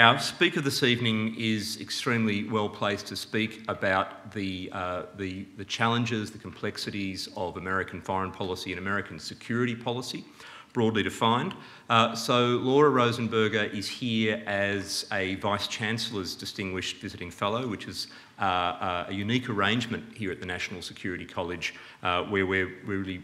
our speaker this evening is extremely well placed to speak about the, uh, the, the, challenges, the complexities of American foreign policy and American security policy, broadly defined. Uh, so, Laura Rosenberger is here as a Vice Chancellor's Distinguished Visiting Fellow, which is uh, uh a unique arrangement here at the National Security College uh, where we're really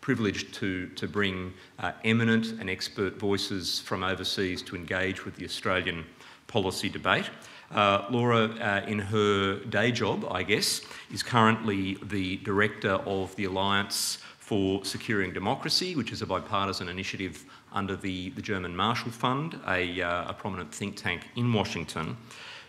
privileged to, to bring uh, eminent and expert voices from overseas to engage with the Australian policy debate. Uh, Laura, uh, in her day job, I guess, is currently the director of the Alliance for Securing Democracy, which is a bipartisan initiative under the, the German Marshall Fund, a, uh, a prominent think tank in Washington.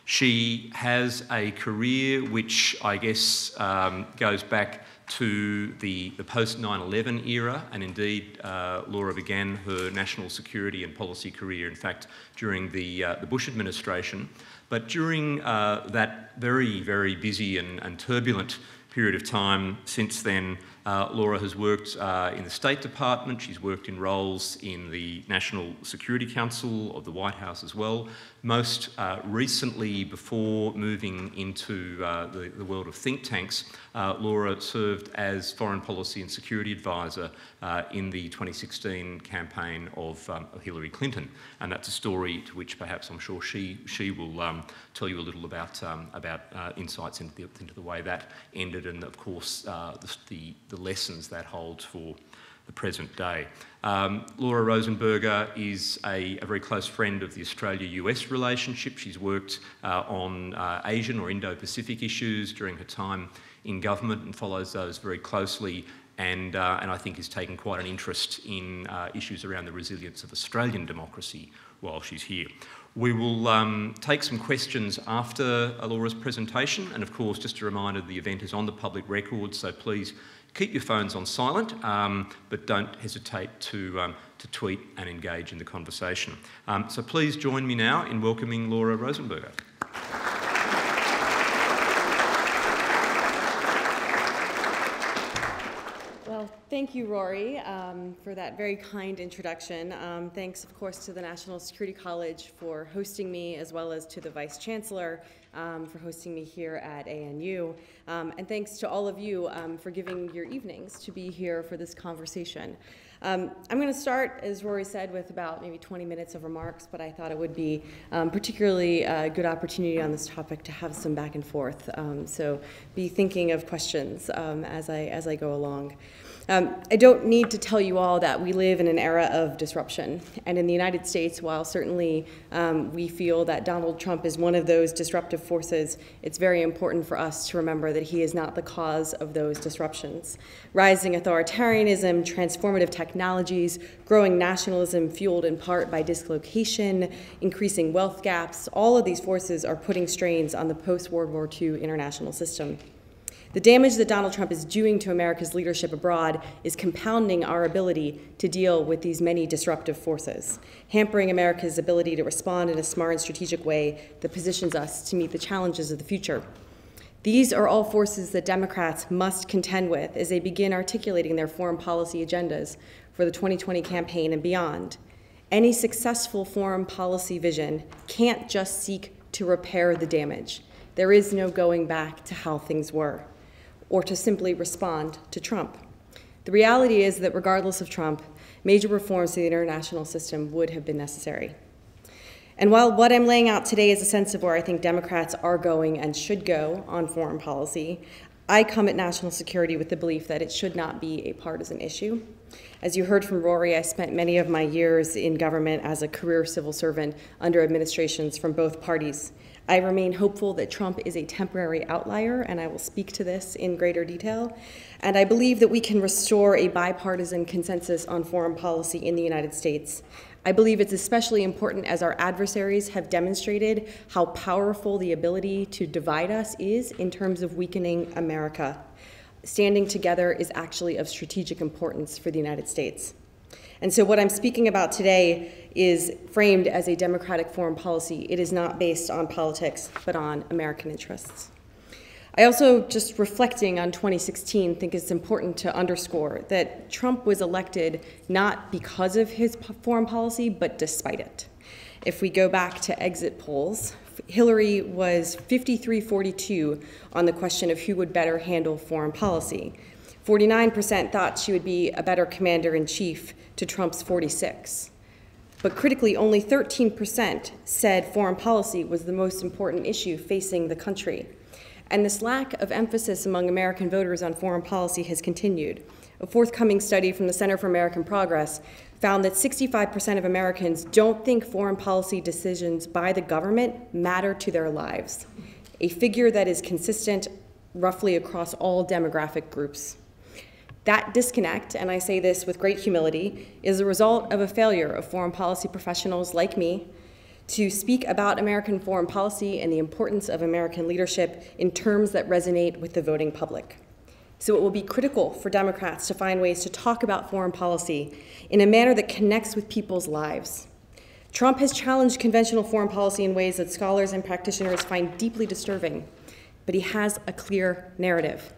She has a career which I guess um, goes back to the, the post 9 11 era, and indeed, uh, Laura began her national security and policy career, in fact, during the, uh, the Bush administration. But during uh, that very, very busy and, and turbulent period of time since then, uh, Laura has worked uh, in the State Department, she's worked in roles in the National Security Council of the White House as well. Most uh, recently, before moving into uh, the, the, world of think tanks, uh, Laura served as Foreign Policy and Security Advisor uh, in the 2016 campaign of, um, Hillary Clinton. And that's a story to which perhaps I'm sure she, she will um, tell you a little about, um, about insights into the, into the, way that ended and, of course, the, the the lessons that holds for the present day. Um, Laura Rosenberger is a, a, very close friend of the Australia-US relationship. She's worked uh, on uh, Asian or Indo-Pacific issues during her time in government and follows those very closely and, uh, and I think has taken quite an interest in uh, issues around the resilience of Australian democracy while she's here. We will um, take some questions after Laura's presentation and of course just a reminder the event is on the public record so please keep your phones on silent, um, but don't hesitate to, um, to tweet and engage in the conversation. Um, so please join me now in welcoming Laura Rosenberger. Well, thank you, Rory, um, for that very kind introduction. Um, thanks, of course, to the National Security College for hosting me, as well as to the Vice Chancellor um, for hosting me here at ANU. Um, and thanks to all of you um, for giving your evenings to be here for this conversation. Um, I'm going to start, as Rory said, with about maybe 20 minutes of remarks, but I thought it would be um, particularly a good opportunity on this topic to have some back and forth. So be thinking of questions as, I, as I go along. Um, I don't need to tell you all that we live in an era of disruption. And in the United States, while certainly um, we feel that Donald Trump is one of those disruptive forces, it's very important for us to remember that he is not the cause of those disruptions. Rising authoritarianism, transformative technologies, growing nationalism fueled in part by dislocation, increasing wealth gaps, all of these forces are putting strains on the post World War II international system. The damage that Donald Trump is doing to America's leadership abroad is compounding our ability to deal with these many disruptive forces, hampering America's ability to respond in a smart and strategic way that positions us to meet the challenges of the future. These are all forces that Democrats must contend with as they begin articulating their foreign policy agendas for the 2020 campaign and beyond. Any successful foreign policy vision can't just seek to repair the damage. There is no going back to how things were or to simply respond to Trump. The reality is that regardless of Trump, major reforms to the international system would have been necessary. And while what I'm laying out today is a sense of where I think Democrats are going and should go on foreign policy, I come at national security with the belief that it should not be a partisan issue. As you heard from Rory, I spent many of my years in government as a career civil servant under administrations from both parties. I remain hopeful that Trump is a temporary outlier, and I will speak to this in greater detail. And I believe that we can restore a bipartisan consensus on foreign policy in the United States. I believe it's especially important as our adversaries have demonstrated how powerful the ability to divide us is in terms of weakening America. Standing together is actually of strategic importance for the United States. And so, what I'm speaking about today is framed as a democratic foreign policy. It is not based on politics, but on American interests. I also, just reflecting on 2016, think it's important to underscore that Trump was elected not because of his foreign policy, but despite it. if we go back to exit polls, Hillary was 53-42 on the question of who would better handle foreign policy. 49% thought she would be a better commander-in-chief to Trump's 46. But critically, only 13% said foreign policy was the most important issue facing the country. And this lack of emphasis among American voters on foreign policy has continued. A forthcoming study from the Center for American Progress found that 65% of Americans don't think foreign policy decisions by the government matter to their lives, a figure that is consistent roughly across all demographic groups. That disconnect, and I say this with great humility, is a result of a failure of foreign policy professionals like me to speak about American foreign policy and the importance of American leadership in terms that resonate with the voting public. So it will be critical for Democrats to find ways to talk about foreign policy in a manner that connects with people's lives. Trump has challenged conventional foreign policy in ways that scholars and practitioners find deeply disturbing, but he has a clear narrative.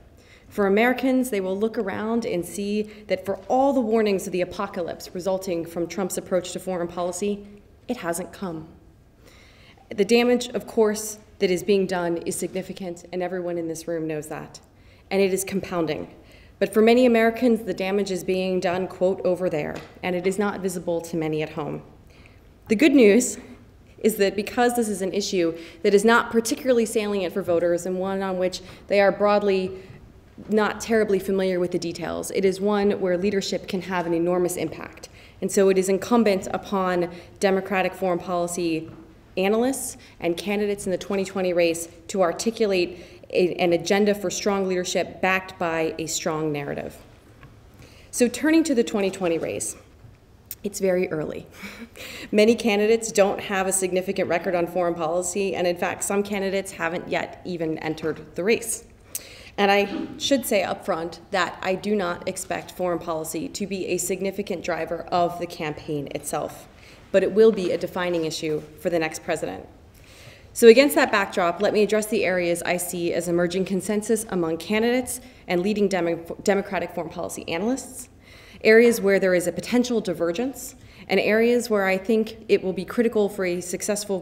For Americans, they will look around and see that for all the warnings of the apocalypse resulting from Trump's approach to foreign policy, it hasn't come. The damage, of course, that is being done is significant, and everyone in this room knows that. And it is compounding. But for many Americans, the damage is being done, quote, over there, and it is not visible to many at home. The good news is that because this is an issue that is not particularly salient for voters and one on which they are broadly not terribly familiar with the details, it is one where leadership can have an enormous impact. And so it is incumbent upon Democratic foreign policy analysts and candidates in the 2020 race to articulate a, an agenda for strong leadership backed by a strong narrative. So turning to the 2020 race, it's very early. Many candidates don't have a significant record on foreign policy, and in fact, some candidates haven't yet even entered the race. And I should say up front that I do not expect foreign policy to be a significant driver of the campaign itself, but it will be a defining issue for the next president. So against that backdrop, let me address the areas I see as emerging consensus among candidates and leading Demo Democratic foreign policy analysts, areas where there is a potential divergence, and areas where I think it will be critical for a successful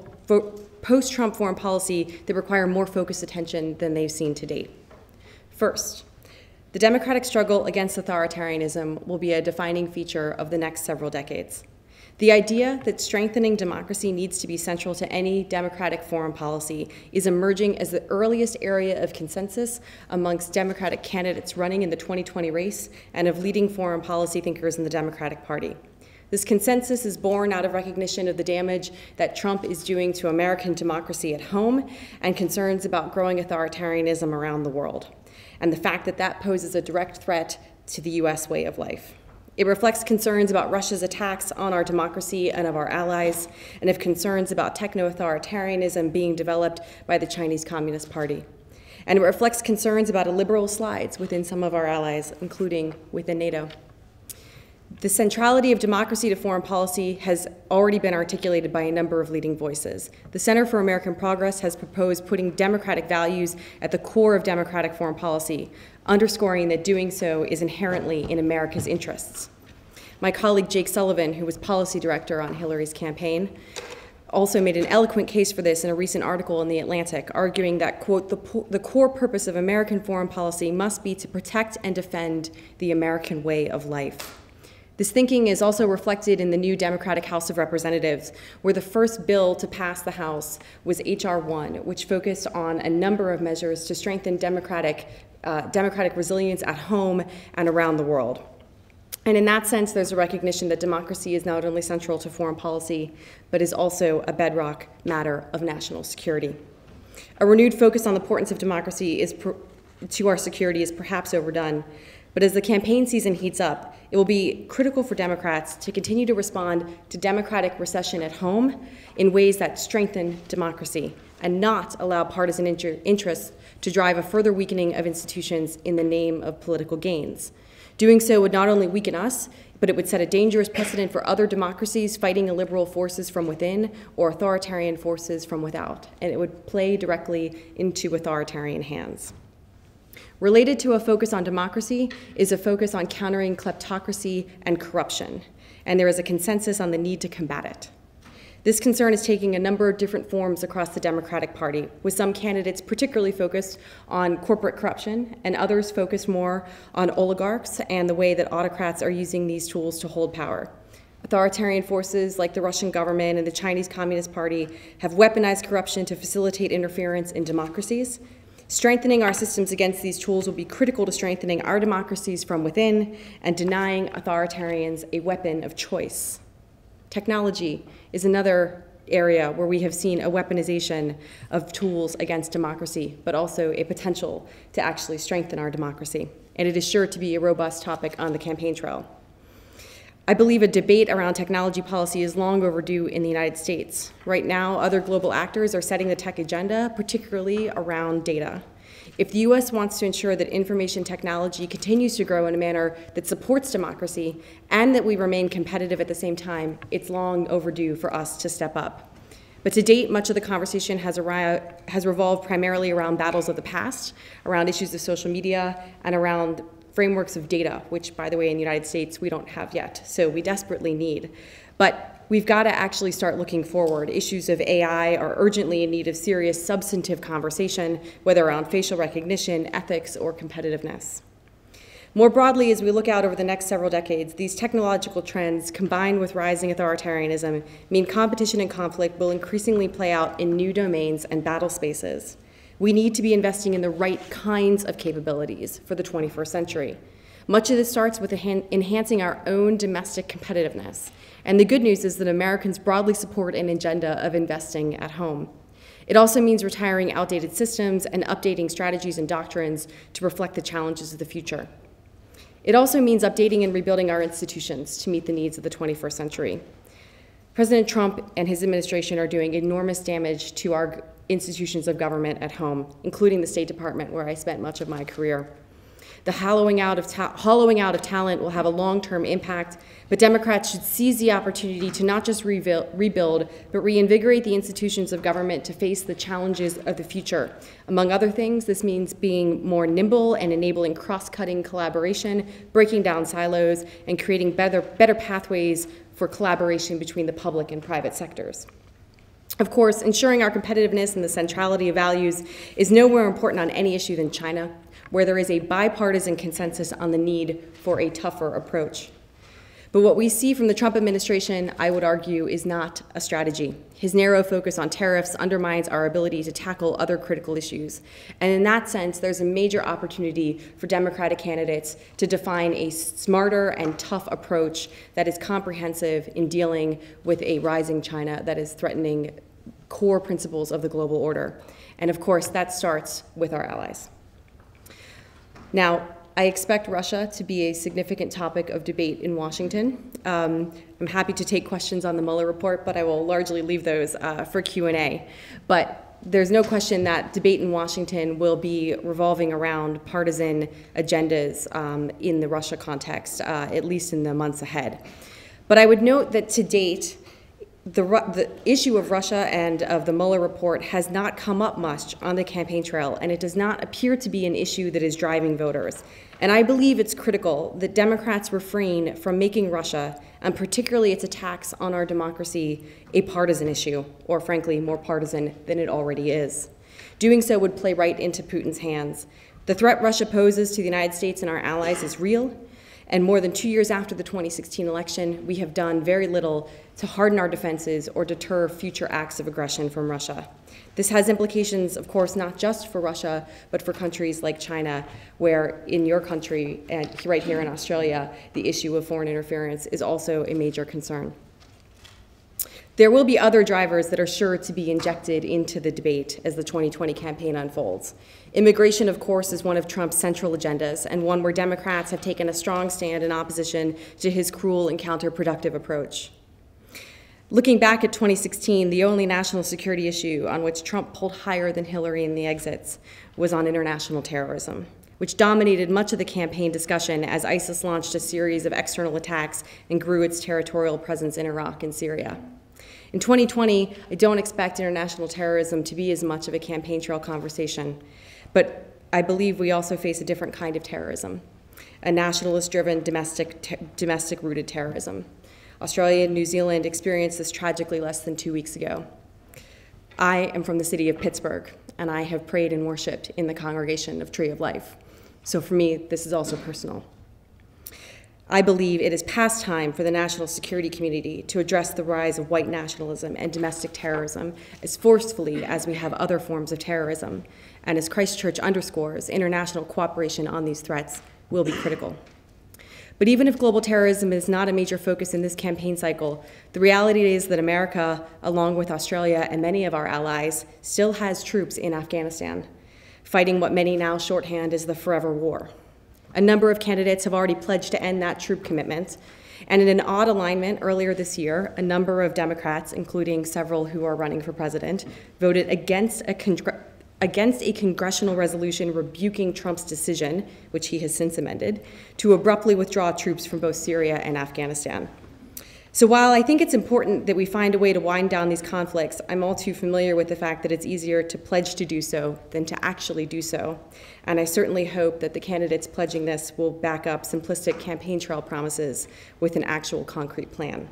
post-Trump foreign policy that require more focused attention than they've seen to date. First, the democratic struggle against authoritarianism will be a defining feature of the next several decades. The idea that strengthening democracy needs to be central to any democratic foreign policy is emerging as the earliest area of consensus amongst Democratic candidates running in the 2020 race and of leading foreign policy thinkers in the Democratic Party. This consensus is born out of recognition of the damage that Trump is doing to American democracy at home and concerns about growing authoritarianism around the world, and the fact that that poses a direct threat to the U.S. way of life. It reflects concerns about Russia's attacks on our democracy and of our allies, and of concerns about techno authoritarianism being developed by the Chinese Communist Party. And it reflects concerns about illiberal slides within some of our allies, including within NATO. The centrality of democracy to foreign policy has already been articulated by a number of leading voices. The Center for American Progress has proposed putting democratic values at the core of democratic foreign policy, underscoring that doing so is inherently in America's interests. My colleague Jake Sullivan, who was policy director on Hillary's campaign, also made an eloquent case for this in a recent article in The Atlantic, arguing that, quote, the, the core purpose of American foreign policy must be to protect and defend the American way of life. This thinking is also reflected in the new Democratic House of Representatives, where the first bill to pass the House was H.R. 1, which focused on a number of measures to strengthen democratic uh, democratic resilience at home and around the world. And in that sense, there's a recognition that democracy is not only central to foreign policy, but is also a bedrock matter of national security. A renewed focus on the importance of democracy is to our security is perhaps overdone, but as the campaign season heats up, it will be critical for Democrats to continue to respond to democratic recession at home in ways that strengthen democracy and not allow partisan interests to drive a further weakening of institutions in the name of political gains. Doing so would not only weaken us, but it would set a dangerous precedent for other democracies fighting illiberal forces from within or authoritarian forces from without, and it would play directly into authoritarian hands. Related to a focus on democracy is a focus on countering kleptocracy and corruption, and there is a consensus on the need to combat it. This concern is taking a number of different forms across the Democratic Party, with some candidates particularly focused on corporate corruption and others focused more on oligarchs and the way that autocrats are using these tools to hold power. Authoritarian forces like the Russian government and the Chinese Communist Party have weaponized corruption to facilitate interference in democracies. Strengthening our systems against these tools will be critical to strengthening our democracies from within and denying authoritarians a weapon of choice. Technology is another area where we have seen a weaponization of tools against democracy, but also a potential to actually strengthen our democracy. And it is sure to be a robust topic on the campaign trail. I believe a debate around technology policy is long overdue in the United States. Right now, other global actors are setting the tech agenda, particularly around data. If the US wants to ensure that information technology continues to grow in a manner that supports democracy and that we remain competitive at the same time, it's long overdue for us to step up. But to date, much of the conversation has, has revolved primarily around battles of the past, around issues of social media, and around frameworks of data, which, by the way, in the United States, we don't have yet, so we desperately need. But we've got to actually start looking forward. Issues of AI are urgently in need of serious substantive conversation, whether around facial recognition, ethics, or competitiveness. More broadly, as we look out over the next several decades, these technological trends, combined with rising authoritarianism, mean competition and conflict will increasingly play out in new domains and battle spaces. We need to be investing in the right kinds of capabilities for the 21st century. Much of this starts with enhancing our own domestic competitiveness. And the good news is that Americans broadly support an agenda of investing at home. It also means retiring outdated systems and updating strategies and doctrines to reflect the challenges of the future. It also means updating and rebuilding our institutions to meet the needs of the 21st century. President Trump and his administration are doing enormous damage to our institutions of government at home, including the State Department, where I spent much of my career. The hollowing out of, hollowing out of talent will have a long-term impact, but Democrats should seize the opportunity to not just rebuild, but reinvigorate the institutions of government to face the challenges of the future. Among other things, this means being more nimble and enabling cross-cutting collaboration, breaking down silos, and creating better, better pathways for collaboration between the public and private sectors. Of course, ensuring our competitiveness and the centrality of values is no more important on any issue than China, where there is a bipartisan consensus on the need for a tougher approach. But what we see from the Trump administration, I would argue, is not a strategy. His narrow focus on tariffs undermines our ability to tackle other critical issues. And in that sense, there's a major opportunity for Democratic candidates to define a smarter and tough approach that is comprehensive in dealing with a rising China that is threatening core principles of the global order. And of course, that starts with our allies. Now, I expect Russia to be a significant topic of debate in Washington. Um, I'm happy to take questions on the Mueller report, but I will largely leave those uh, for Q&A. But there's no question that debate in Washington will be revolving around partisan agendas um, in the Russia context, uh, at least in the months ahead. But I would note that to date, the, the, issue of Russia and of the Mueller report has not come up much on the campaign trail, and it does not appear to be an issue that is driving voters. And I believe it's critical that Democrats refrain from making Russia, and particularly its attacks on our democracy, a partisan issue, or frankly, more partisan than it already is. Doing so would play right into Putin's hands. The threat Russia poses to the United States and our allies is real, and more than two years after the 2016 election, we have done very little to harden our defenses or deter future acts of aggression from Russia. This has implications, of course, not just for Russia, but for countries like China, where in your country, and right here in Australia, the issue of foreign interference is also a major concern. There will be other drivers that are sure to be injected into the debate as the 2020 campaign unfolds. Immigration, of course, is one of Trump's central agendas, and one where Democrats have taken a strong stand in opposition to his cruel and counterproductive approach. Looking back at 2016, the only national security issue on which Trump pulled higher than Hillary in the exits was on international terrorism, which dominated much of the campaign discussion as ISIS launched a series of external attacks and grew its territorial presence in Iraq and Syria. In 2020, I don't expect international terrorism to be as much of a campaign trail conversation. But I believe we also face a different kind of terrorism, a nationalist-driven, domestic, te domestic-rooted terrorism. Australia and New Zealand experienced this tragically less than two weeks ago. I am from the city of Pittsburgh, and I have prayed and worshiped in the congregation of Tree of Life. So for me, this is also personal. I believe it is past time for the national security community to address the rise of white nationalism and domestic terrorism as forcefully as we have other forms of terrorism. And as Christchurch underscores, international cooperation on these threats will be critical. But even if global terrorism is not a major focus in this campaign cycle, the reality is that America, along with Australia and many of our allies, still has troops in Afghanistan, fighting what many now shorthand as the forever war. A number of candidates have already pledged to end that troop commitment. And in an odd alignment earlier this year, a number of Democrats, including several who are running for president, voted against a, against a congressional resolution rebuking Trump's decision, which he has since amended, to abruptly withdraw troops from both Syria and Afghanistan. So while I think it's important that we find a way to wind down these conflicts, I'm all too familiar with the fact that it's easier to pledge to do so than to actually do so. And I certainly hope that the candidates pledging this will back up simplistic campaign trail promises with an actual concrete plan.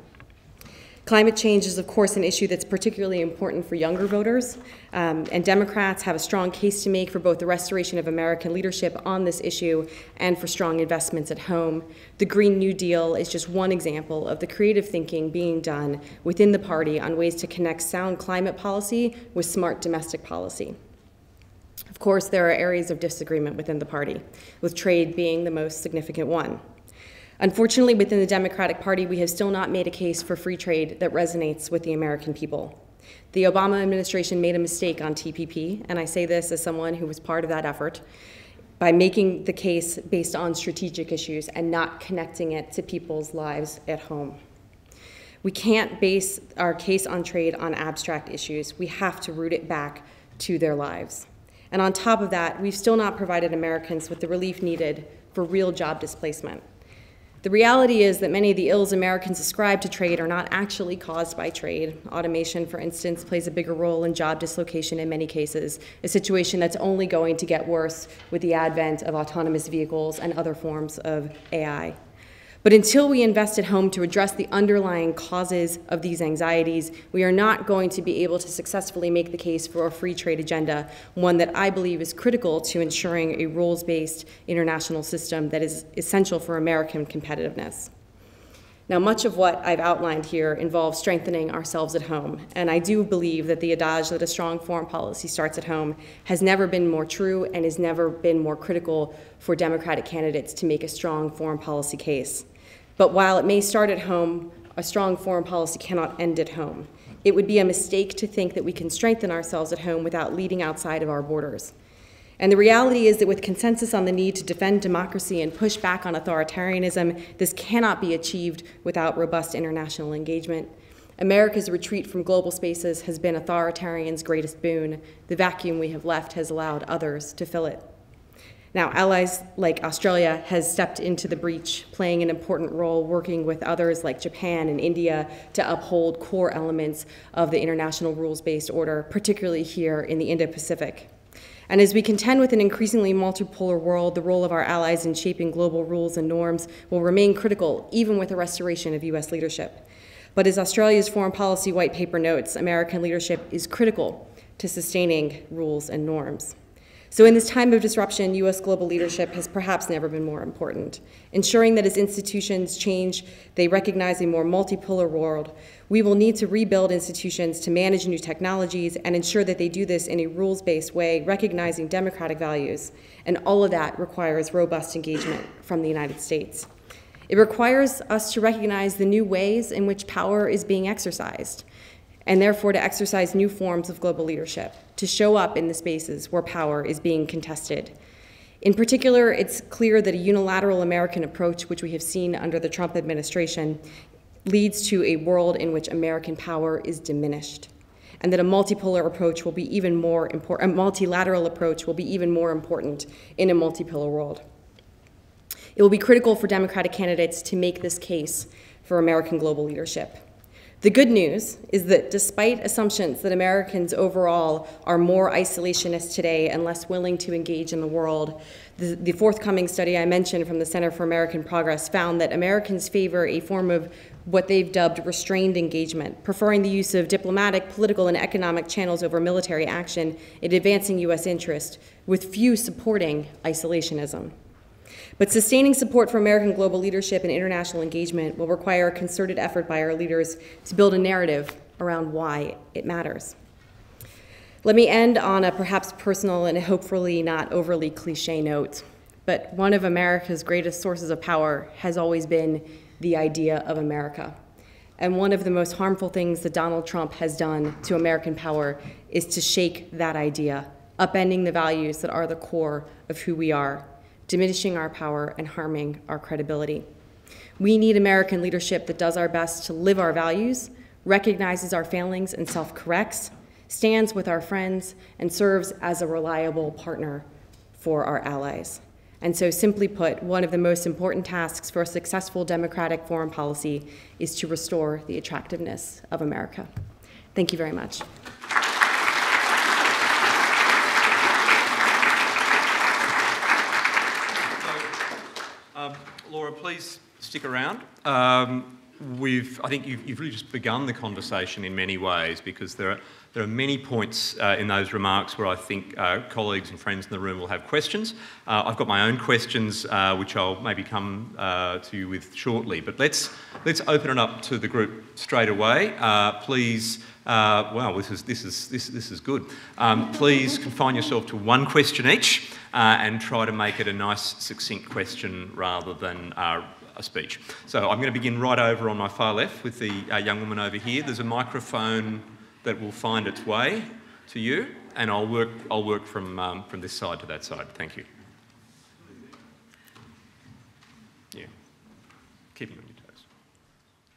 Climate change is, of course, an issue that's particularly important for younger voters, um, and Democrats have a strong case to make for both the restoration of American leadership on this issue and for strong investments at home. The Green New Deal is just one example of the creative thinking being done within the party on ways to connect sound climate policy with smart domestic policy. Of course, there are areas of disagreement within the party, with trade being the most significant one. Unfortunately, within the Democratic Party, we have still not made a case for free trade that resonates with the American people. The Obama administration made a mistake on TPP, and I say this as someone who was part of that effort, by making the case based on strategic issues and not connecting it to people's lives at home. We can't base our case on trade on abstract issues. We have to root it back to their lives. And on top of that, we've still not provided Americans with the relief needed for real job displacement. The reality is that many of the ills Americans ascribe to trade are not actually caused by trade. Automation, for instance, plays a bigger role in job dislocation in many cases, a situation that's only going to get worse with the advent of autonomous vehicles and other forms of AI. But until we invest at home to address the underlying causes of these anxieties, we are not going to be able to successfully make the case for a free trade agenda, one that I believe is critical to ensuring a rules-based international system that is essential for American competitiveness. Now, much of what I've outlined here involves strengthening ourselves at home, and I do believe that the adage that a strong foreign policy starts at home has never been more true and has never been more critical for Democratic candidates to make a strong foreign policy case. But while it may start at home, a strong foreign policy cannot end at home. It would be a mistake to think that we can strengthen ourselves at home without leading outside of our borders. And the reality is that with consensus on the need to defend democracy and push back on authoritarianism, this cannot be achieved without robust international engagement. America's retreat from global spaces has been authoritarians' greatest boon. The vacuum we have left has allowed others to fill it. Now, allies like Australia has stepped into the breach, playing an important role working with others like Japan and India to uphold core elements of the international rules-based order, particularly here in the Indo-Pacific. And as we contend with an increasingly multipolar world, the role of our allies in shaping global rules and norms will remain critical, even with the restoration of U.S. leadership. But as Australia's foreign policy white paper notes, American leadership is critical to sustaining rules and norms. So in this time of disruption, U.S. global leadership has perhaps never been more important. Ensuring that as institutions change, they recognize a more multipolar world, we will need to rebuild institutions to manage new technologies and ensure that they do this in a rules-based way, recognizing democratic values. And all of that requires robust engagement from the United States. It requires us to recognize the new ways in which power is being exercised, and therefore to exercise new forms of global leadership to show up in the spaces where power is being contested. In particular, it's clear that a unilateral American approach, which we have seen under the Trump administration, leads to a world in which American power is diminished, and that a multipolar approach will be even more important, a multilateral approach will be even more important in a multipolar world. It will be critical for Democratic candidates to make this case for American global leadership. The good news is that despite assumptions that Americans overall are more isolationist today and less willing to engage in the world, the, the, forthcoming study I mentioned from the Center for American Progress found that Americans favor a form of what they've dubbed restrained engagement, preferring the use of diplomatic, political, and economic channels over military action in advancing U.S. interest, with few supporting isolationism. But sustaining support for American global leadership and international engagement will require a concerted effort by our leaders to build a narrative around why it matters. Let me end on a perhaps personal and hopefully not overly cliche note. But one of America's greatest sources of power has always been the idea of America. And one of the most harmful things that Donald Trump has done to American power is to shake that idea, upending the values that are the core of who we are diminishing our power and harming our credibility. We need American leadership that does our best to live our values, recognizes our failings and self corrects, stands with our friends, and serves as a reliable partner for our allies. And so, simply put, one of the most important tasks for a successful democratic foreign policy is to restore the attractiveness of America. Thank you very much. Laura, please stick around. Um, we've, I think you've, you've, really just begun the conversation in many ways because there are, there are many points uh, in those remarks where I think uh, colleagues and friends in the room will have questions. Uh, I've got my own questions, uh, which I'll maybe come uh, to you with shortly. But let's, let's open it up to the group straight away. Uh, please. Wow, this is, this is, this, this is good. Um, please confine yourself to one question each uh, and try to make it a nice, succinct question rather than uh, a speech. So I'm going to begin right over on my far left with the uh, young woman over here. There's a microphone that will find its way to you, and I'll work, I'll work from, um, from this side to that side. Thank you. Yeah. Keeping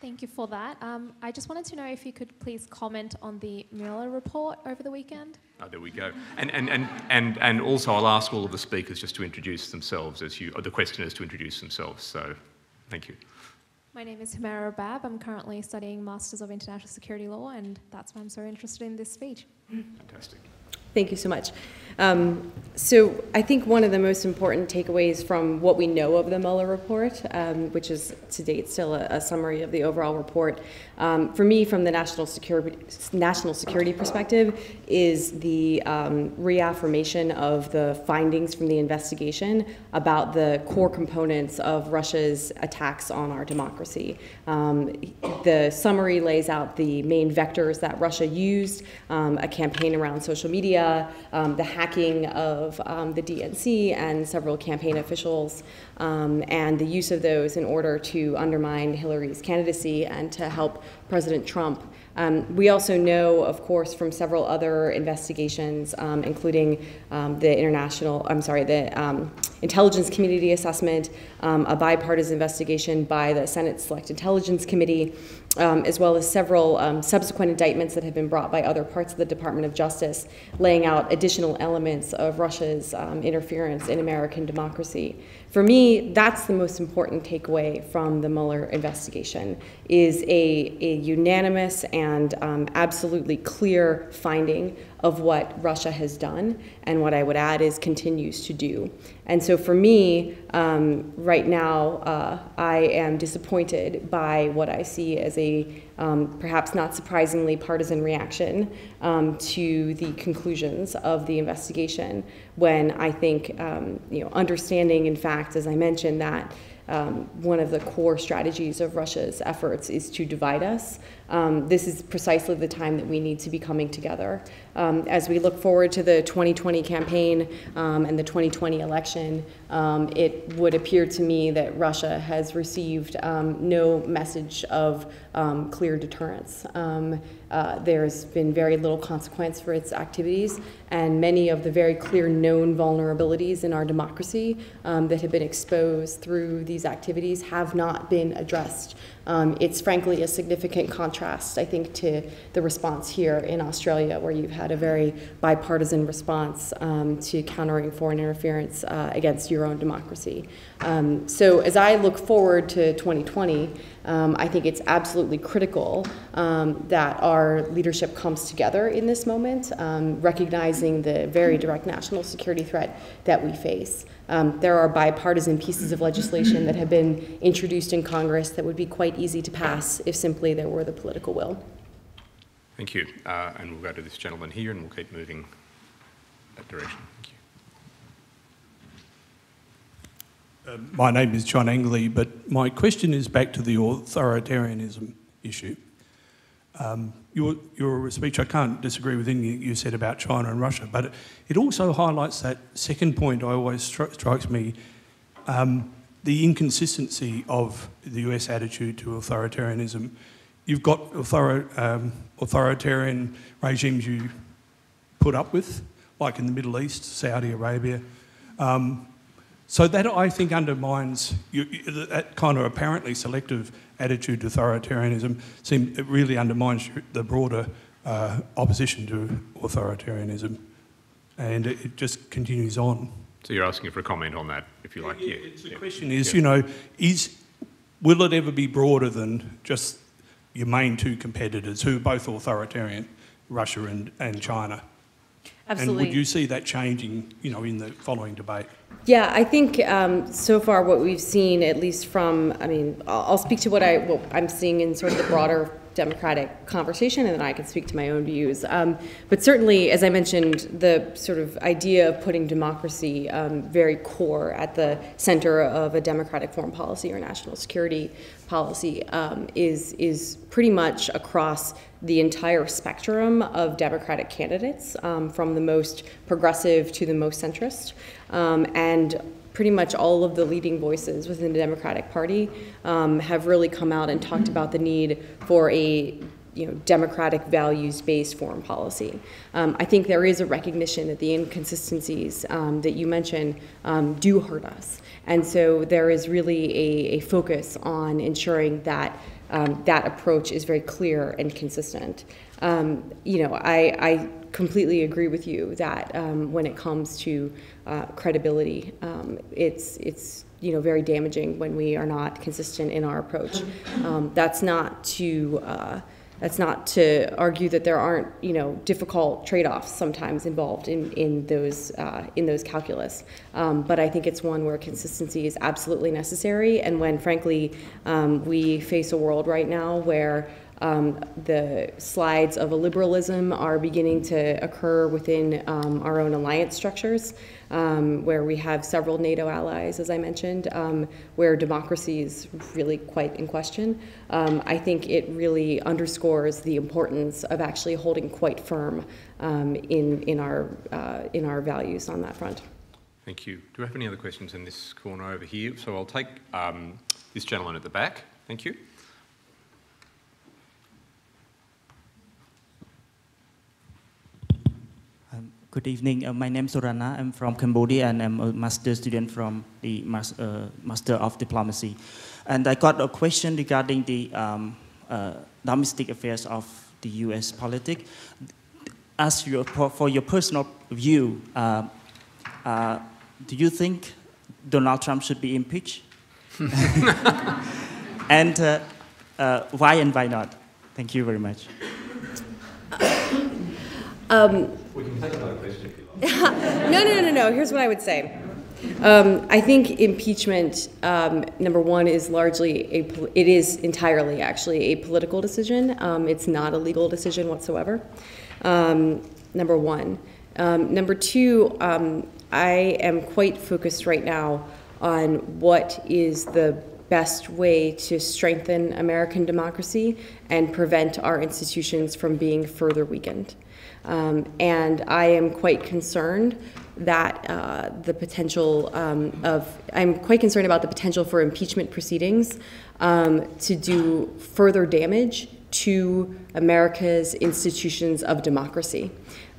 Thank you for that. Um, I just wanted to know if you could please comment on the Mueller report over the weekend. Oh, there we go. And, and, and, and, and also, I'll ask all of the speakers just to introduce themselves as you, or the questioners to introduce themselves. So, thank you. My name is Humera Rabab. I'm currently studying Masters of International Security Law, and that's why I'm so interested in this speech. Fantastic. Thank you so much. Um, so I think one of the most important takeaways from what we know of the Mueller report, um, which is to date still a, a summary of the overall report, um, for me from the national security national security perspective, is the um, reaffirmation of the findings from the investigation about the core components of Russia's attacks on our democracy. Um, the summary lays out the main vectors that Russia used: um, a campaign around social media, the hack hacking of um, the DNC and several campaign officials, um, and the use of those in order to undermine Hillary's candidacy and to help President Trump. Um, we also know, of course, from several other investigations, um, including um, the international, I'm sorry, the um, intelligence community assessment, a bipartisan investigation by the Senate Select Intelligence Committee, um, as well as several um, subsequent indictments that have been brought by other parts of the Department of Justice, laying out additional elements of Russia's um, interference in American democracy. For me, that's the most important takeaway from the Mueller investigation, is a, a unanimous and um, absolutely clear finding of what Russia has done, and what I would add is continues to do. And so for me, um, right now, uh, I am disappointed by what I see as a um, perhaps not surprisingly partisan reaction um, to the conclusions of the investigation. When I think, um, you know, understanding, in fact, as I mentioned, that um, one of the core strategies of Russia's efforts is to divide us. Um, this is precisely the time that we need to be coming together. Um, as we look forward to the 2020 campaign um, and the 2020 election, um, it would appear to me that Russia has received um, no message of clear deterrence. Uh, there's been very little consequence for its activities, and many of the very clear known vulnerabilities in our democracy um, that have been exposed through these activities have not been addressed. Um, it's frankly a significant contrast, I think, to the response here in Australia, where you've had a very bipartisan response um, to countering foreign interference uh, against your own democracy. Um, so as I look forward to 2020, Um, I think it's absolutely critical um, that our leadership comes together in this moment, um, recognizing the very direct national security threat that we face. Um, there are bipartisan pieces of legislation that have been introduced in Congress that would be quite easy to pass if simply there were the political will. Thank you. Uh, and we'll go to this gentleman here and we'll keep moving that direction. Thank you. Uh, my name is John Angley, but my question is back to the authoritarianism issue. Um, your, your speech, I can't disagree with anything you said about China and Russia, but it, it also highlights that second point I always stri strikes me, um, the inconsistency of the US attitude to authoritarianism. You've got author, um, authoritarian regimes you put up with, like in the Middle East, Saudi Arabia. Um, so that I think undermines you, that kind of apparently selective attitude to authoritarianism. Seem, it really undermines the broader uh, opposition to authoritarianism, and it, it, just continues on. So you're asking for a comment on that, if you like. Yeah. yeah. The yeah. question is, yeah. you know, is will it ever be broader than just your main two competitors, who are both authoritarian, Russia and, and China? Absolutely. And would you see that changing, you know, in the following debate? Yeah, I think um, so far what we've seen, at least from, I mean, I'll, speak to what, I, what I'm seeing in sort of the broader democratic conversation, and then I can speak to my own views. Um, but certainly, as I mentioned, the sort of idea of putting democracy um, very core at the center of a democratic foreign policy or national security policy um, is is pretty much across the entire spectrum of Democratic candidates, um, from the most progressive to the most centrist, um, and pretty much all of the leading voices within the Democratic Party um, have really come out and talked about the need for a you know, democratic values-based foreign policy. Um, I think there is a recognition that the inconsistencies um, that you mentioned um, do hurt us. And so there is really a, a focus on ensuring that um, that approach is very clear and consistent. Um, you know, I, I, completely agree with you that um, when it comes to uh, credibility, um, it's it's you know very damaging when we are not consistent in our approach. Um, that's not to uh, that's not to argue that there aren't, you know, difficult trade-offs sometimes involved in, in those uh, in those calculus. Um, but I think it's one where consistency is absolutely necessary, and when, frankly, um, we face a world right now where um, the slides of illiberalism are beginning to occur within um, our own alliance structures, um, where we have several NATO allies, as I mentioned, um, where democracy is really quite in question. Um, I think it really underscores the importance of actually holding quite firm um, in, in, our, uh, in our values on that front. Thank you. Do we have any other questions in this corner over here? So I'll take this gentleman at the back. Thank you. Good evening. Uh, my name is Surana. I'm from Cambodia and I'm a master student from the mas uh, Master of Diplomacy. And I got a question regarding the um, uh, domestic affairs of the U.S. politics. As your, for your personal view, uh, uh, do you think Donald Trump should be impeached? and uh, why and why not? Thank you very much. Um, we can take another question if you like. no, no, no, no. Here's what I would say. Um, I think impeachment, um, number one, is largely a, it is entirely actually a political decision. Um, it's not a legal decision whatsoever. Um, number one. Um, number two, um, I am quite focused right now on what is the best way to strengthen American democracy and prevent our institutions from being further weakened. Um, and I am quite concerned that uh, the potential um, of, I'm quite concerned about the potential for impeachment proceedings um, to do further damage to America's institutions of democracy.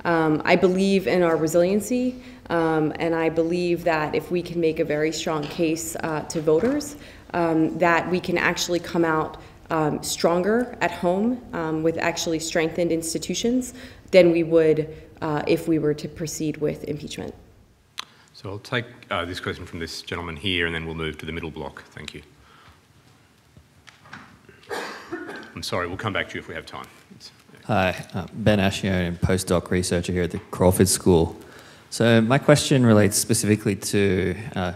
Um, I believe in our resiliency, um, and I believe that if we can make a very strong case uh, to voters, um, that we can actually come out um, stronger at home um, with actually strengthened institutions than we would uh, if we were to proceed with impeachment. So I'll take uh, this question from this gentleman here and then we'll move to the middle block. Thank you. I'm sorry, we'll come back to you if we have time. Hi, uh, Ben Ascione, postdoc researcher here at the Crawford School. So my question relates specifically to uh,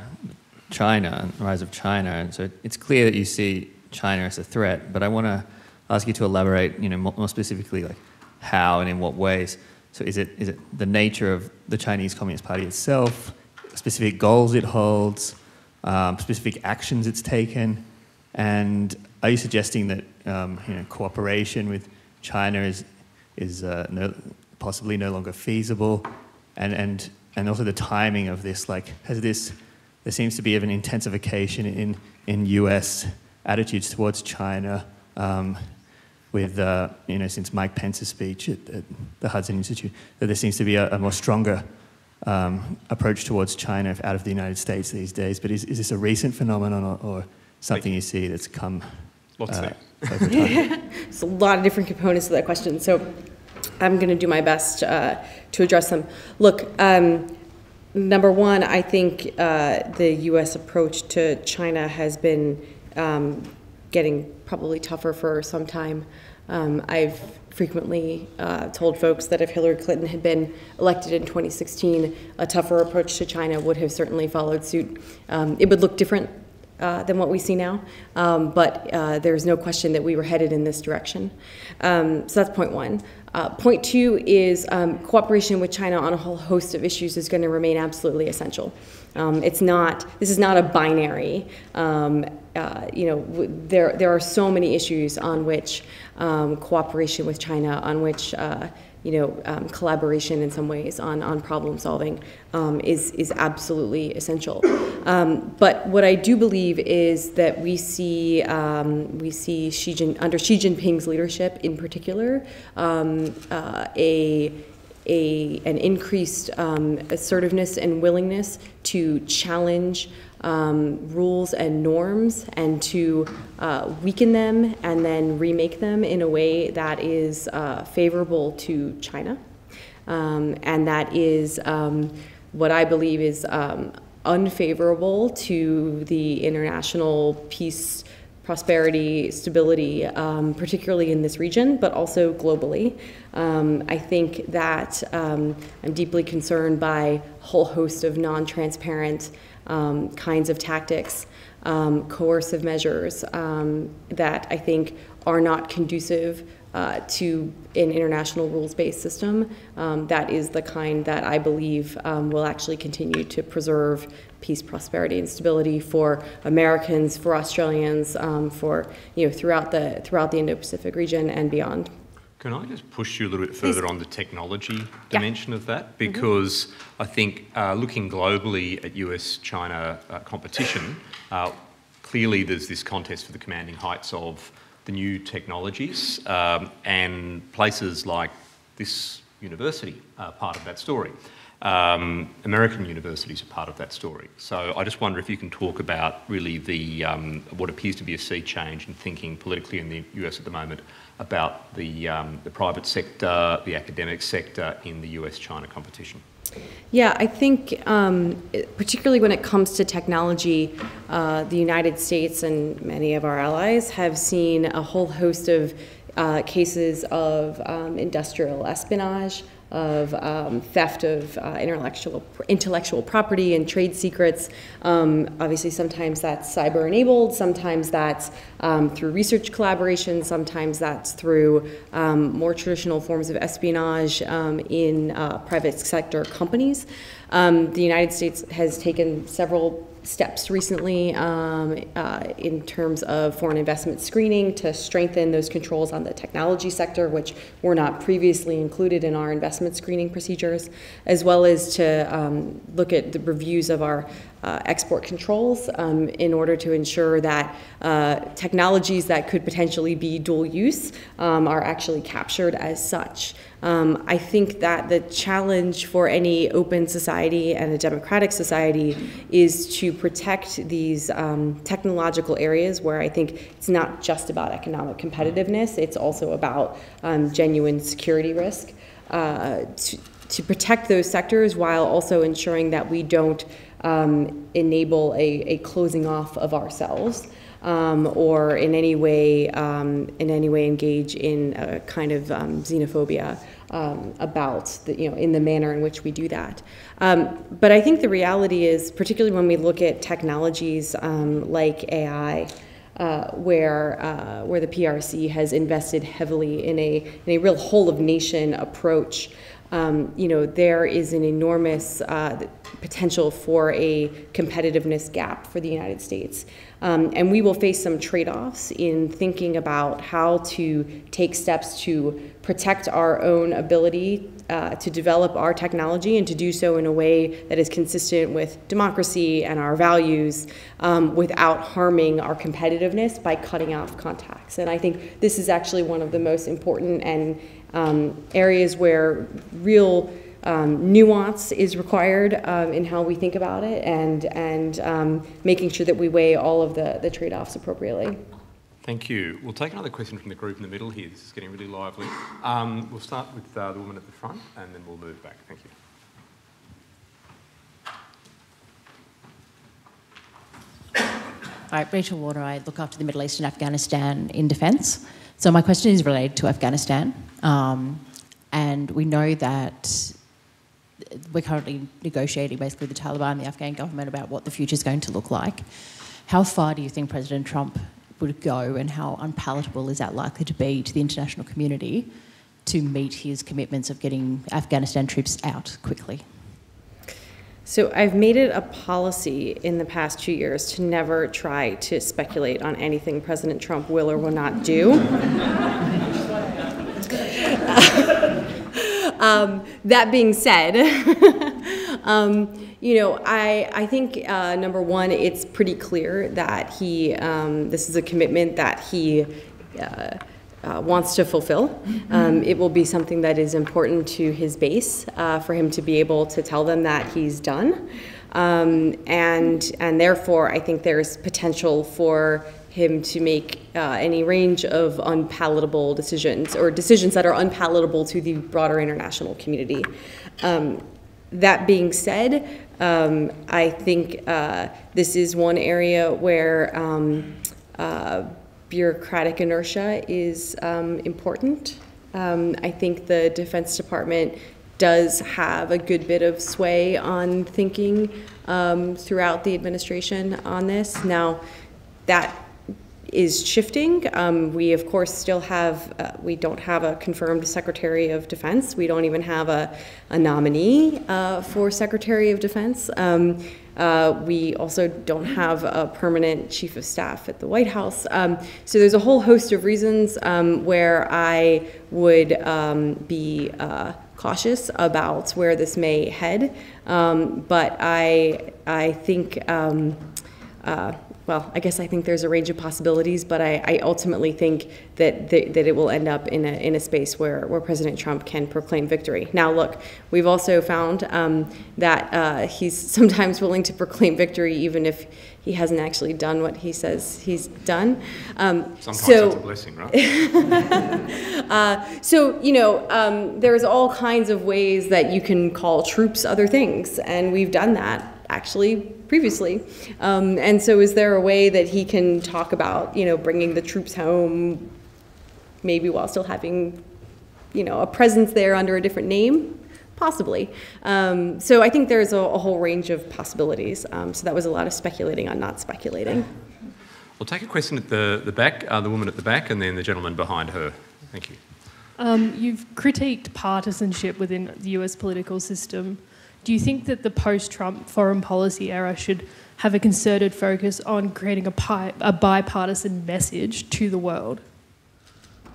China and the rise of China. And so it's clear that you see China as a threat, but I want to ask you to elaborate, you know, more, more specifically, like how and in what ways. So is it is it the nature of the Chinese Communist Party itself, specific goals it holds, um, specific actions it's taken, and are you suggesting that um, you know cooperation with China is is uh, no, possibly no longer feasible, and and and also the timing of this? Like, has this there seems to be an intensification in in U.S. attitudes towards China. Um, with, uh, you know, since Mike Pence's speech at, at, the Hudson Institute, that there seems to be a, a more stronger um, approach towards China out of the United States these days. But is, is this a recent phenomenon or, or something you see that's come Lots uh, there. over time? There's a lot of different components to that question, so I'm going to do my best uh, to address them. Look, um, number one, I think uh, the U.S. approach to China has been um, getting probably tougher for some time. Um, I've frequently uh, told folks that if Hillary Clinton had been elected in 2016, a tougher approach to China would have certainly followed suit. Um, it would look different uh, than what we see now, um, but uh, there's no question that we were headed in this direction. Um, so that's point one. Uh, point two is um, cooperation with China on a whole host of issues is going to remain absolutely essential. Um, it's not. This is not a binary. Um, uh, you know, there there are so many issues on which um, cooperation with China, on which uh, you know, um, collaboration in some ways on, on problem solving um, is, is absolutely essential. Um, but what I do believe is that we see, we see Xi Jin, under Xi Jinping's leadership in particular, uh, a, a, an increased um, assertiveness and willingness to challenge um, rules and norms and to uh, weaken them and then remake them in a way that is uh, favorable to China. Um, and that is um, what I believe is um, unfavorable to the international peace, prosperity, stability, um, particularly in this region, but also globally. Um, I think that um, I'm deeply concerned by a whole host of non transparent um, kinds of tactics, um, coercive measures um, that I think are not conducive uh, to an international rules-based system. That is the kind that I believe will actually continue to preserve peace, prosperity, and stability for Americans, for Australians, um, for you know throughout the throughout the Indo-Pacific region and beyond. Can I just push you a little bit further on the technology Yeah. dimension of that? Because I think uh, looking globally at US China uh, competition, uh, clearly there's this contest for the commanding heights of the new technologies, um, and places like this university are part of that story. Um, American universities are part of that story. So I just wonder if you can talk about really the um, what appears to be a sea change in thinking politically in the US at the moment about the, um, the private sector, the academic sector in the US-China competition. Yeah, I think um, particularly when it comes to technology, uh, the United States and many of our allies have seen a whole host of uh, cases of um, industrial espionage, of um, theft of uh, intellectual intellectual property and trade secrets. Um, obviously, sometimes that's cyber enabled, sometimes that's um, through research collaboration, sometimes that's through um, more traditional forms of espionage um, in uh, private sector companies. Um, the United States has taken several steps recently um, uh, in terms of foreign investment screening to strengthen those controls on the technology sector, which were not previously included in our investment screening procedures, as well as to um, look at the reviews of our uh, export controls um, in order to ensure that uh, technologies that could potentially be dual use um, are actually captured as such. Um, I think that the challenge for any open society and a democratic society is to protect these um, technological areas where I think it's not just about economic competitiveness, it's also about um, genuine security risk. Uh, to, to protect those sectors while also ensuring that we don't um, enable a, a closing off of ourselves. Um, or in any way um, in any way engage in a kind of um, xenophobia um, about the, you know in the manner in which we do that. Um, but I think the reality is, particularly when we look at technologies like AI. Uh, where uh, where the PRC has invested heavily in a in a real whole of nation approach um, you know, there is an enormous uh, potential for a competitiveness gap for the United States. Um, and we will face some trade offs in thinking about how to take steps to protect our own ability uh, to develop our technology and to do so in a way that is consistent with democracy and our values um, without harming our competitiveness by cutting off contacts. And I think this is actually one of the most important and um, areas where real um, nuance is required um, in how we think about it and, and um, making sure that we weigh all of the, the trade offs appropriately. Thank you. We'll take another question from the group in the middle here. This is getting really lively. Um, we'll start with uh, the woman at the front and then we'll move back. Thank you. All right, Rachel Warder, I look after the Middle East and Afghanistan in defence. So my question is related to Afghanistan. Um, and we know that we're currently negotiating basically with the Taliban and the Afghan government about what the future is going to look like. How far do you think President Trump would go, and how unpalatable is that likely to be to the international community to meet his commitments of getting Afghanistan troops out quickly? So I've made it a policy in the past two years to never try to speculate on anything President Trump will or will not do. um, that being said, um, you know, I, I think uh, number one, it's pretty clear that he, um, this is a commitment that he uh, uh, wants to fulfill. Um, it will be something that is important to his base uh, for him to be able to tell them that he's done. Um, and, and therefore, I think there's potential for him to make uh, any range of unpalatable decisions or decisions that are unpalatable to the broader international community. Um, that being said, um, I think uh, this is one area where um, uh, bureaucratic inertia is um, important. Um, I think the Defense Department does have a good bit of sway on thinking um, throughout the administration on this. Now, that is shifting. Um, we, of course, still have, uh, we don't have a confirmed Secretary of Defense. We don't even have a, a nominee uh, for Secretary of Defense. Um, uh, we also don't have a permanent chief of staff at the White House. Um, so there's a whole host of reasons um, where I would um, be uh, cautious about where this may head. Um, but I, I think uh, well, I guess I think there's a range of possibilities, but I, I ultimately think that, that, that it will end up in a, in a space where, where President Trump can proclaim victory. Now, look, we've also found um, that uh, he's sometimes willing to proclaim victory even if he hasn't actually done what he says he's done. Um, Sometimes so, that's a blessing, right? uh, so, you know, um, there's all kinds of ways that you can call troops other things, and we've done that actually previously. Um, and so is there a way that he can talk about, you know, bringing the troops home, maybe while still having, you know, a presence there under a different name? Possibly. Um, so I think there's a, a, whole range of possibilities. Um, so that was a lot of speculating on not speculating. We'll take a question at the, the back, uh, the woman at the back, and then the gentleman behind her. Thank you. Um, you've critiqued partisanship within the US political system. Do you think that the post Trump foreign policy era should have a concerted focus on creating a, pi- a bipartisan message to the world?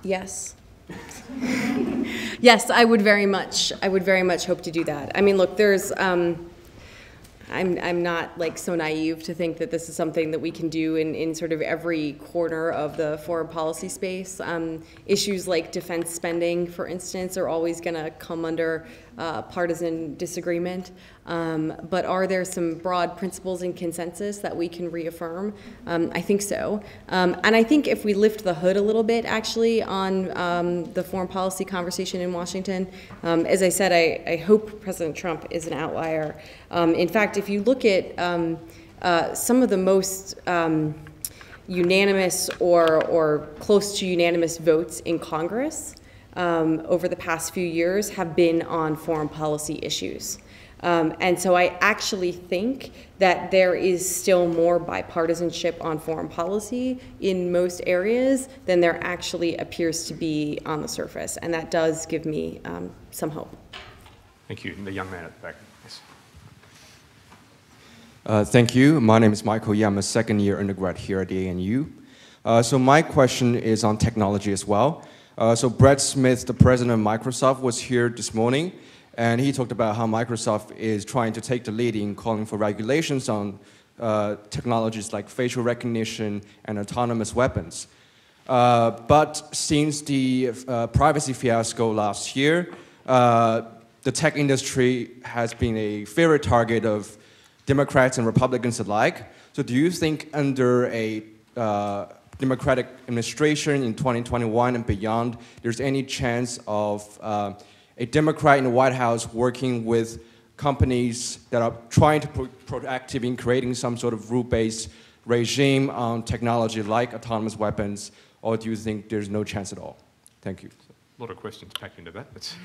Yes. yes, I would very much. I would very much hope to do that. I mean, look, there's. Um, I'm, I'm not like so naive to think that this is something that we can do in, in sort of every corner of the foreign policy space. Um, issues like defense spending, for instance, are always going to come under uh, partisan disagreement. Um, but are there some broad principles and consensus that we can reaffirm? Um, I think so. Um, and I think if we lift the hood a little bit, actually, on um, the foreign policy conversation in Washington, um, as I said, I, I, hope President Trump is an outlier. Um, in fact, if you look at uh, some of the most unanimous or, or close to unanimous votes in Congress um, over the past few years have been on foreign policy issues. Um, and so I actually think that there is still more bipartisanship on foreign policy in most areas than there actually appears to be on the surface. And that does give me um, some hope. Thank you. And the young man at the back. Yes. Uh, thank you. My name is Michael Yam, a second year undergrad here at the ANU. Uh, so my question is on technology as well. Uh, so Brad Smith, the president of Microsoft, was here this morning, and he talked about how Microsoft is trying to take the lead in calling for regulations on uh, technologies like facial recognition and autonomous weapons. Uh, but since the uh, privacy fiasco last year, uh, the tech industry has been a favorite target of Democrats and Republicans alike. So do you think under a uh, Democratic administration in 2021 and beyond, there's any chance of uh, a Democrat in the White House working with companies that are trying to be proactive in creating some sort of rule-based regime on technology like autonomous weapons, or do you think there's no chance at all? Thank you. Lot of questions packed into that.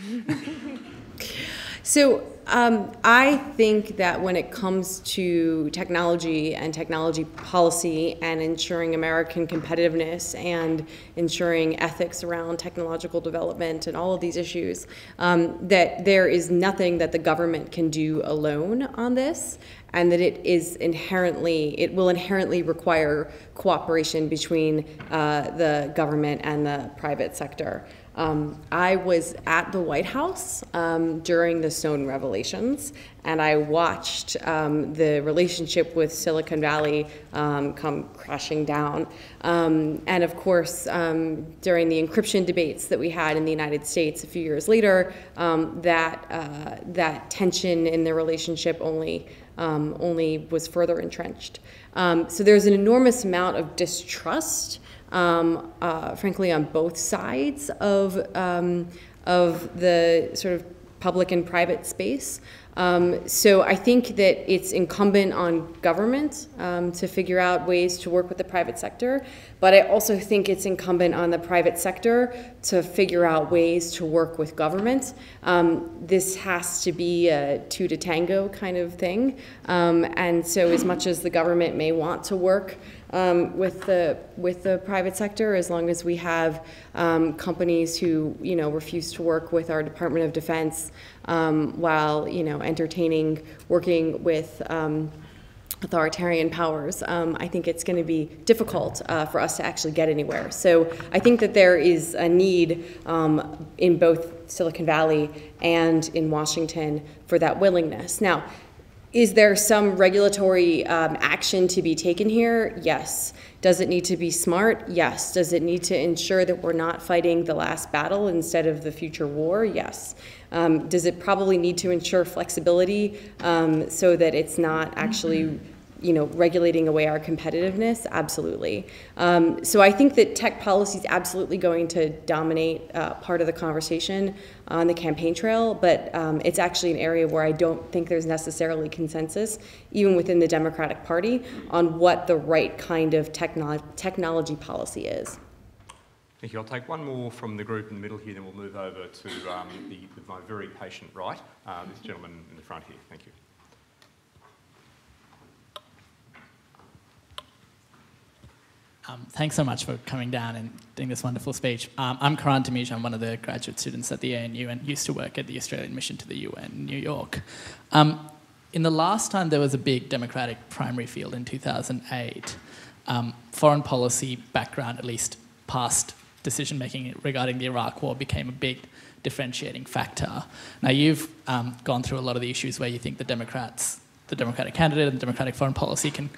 So um, I think that when it comes to technology and technology policy and ensuring American competitiveness and ensuring ethics around technological development and all of these issues, um, that there is nothing that the government can do alone on this and that it is inherently, it will inherently require cooperation between uh, the government and the private sector. Um, I was at the White House um, during the Snowden revelations, and I watched um, the relationship with Silicon Valley um, come crashing down. Um, and of course, um, during the encryption debates that we had in the United States a few years later, that uh, that tension in the relationship only only was further entrenched. so there's an enormous amount of distrust um, uh, frankly, on both sides of, um, of the sort of public and private space. Um, so I think that it's incumbent on government um, to figure out ways to work with the private sector, but I also think it's incumbent on the private sector to figure out ways to work with government. Um, this has to be a two to tango kind of thing, um, and so as much as the government may want to work um, with the with the private sector as long as we have um, companies who you know refuse to work with our Department of Defense um, while you know entertaining working with um, authoritarian powers, um, I think it's going to be difficult uh, for us to actually get anywhere. So I think that there is a need um, in both Silicon Valley and in Washington for that willingness. Now, is there some regulatory um, action to be taken here? Yes. Does it need to be smart? Yes. Does it need to ensure that we're not fighting the last battle instead of the future war? Yes. Um, does it probably need to ensure flexibility um, so that it's not actually you know, regulating away our competitiveness? Absolutely. Um, so I think that tech policy is absolutely going to dominate uh, part of the conversation on the campaign trail, but um, it's actually an area where I don't think there's necessarily consensus, even within the Democratic Party, on what the right kind of techno technology policy is. Thank you. I'll take one more from the group in the middle here, then we'll move over to um, the, my very patient right, uh, this gentleman in the front here. Thank you. Um, thanks so much for coming down and doing this wonderful speech. Um, I'm Karan Tamij. I'm one of the graduate students at the ANU and used to work at the Australian Mission to the UN in New York. Um, in the last time there was a big Democratic primary field in 2008, um, foreign policy background, at least past decision making regarding the Iraq War, became a big differentiating factor. Now you've um, gone through a lot of the issues where you think the Democrats, the Democratic candidate and the Democratic foreign policy can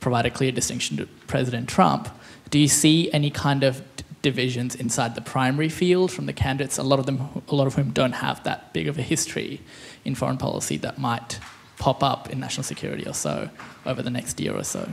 provide a clear distinction to President Trump. Do you see any kind of divisions inside the primary field from the candidates, a lot of them, a lot of whom don't have that big of a history in foreign policy that might pop up in national security or so over the next year or so?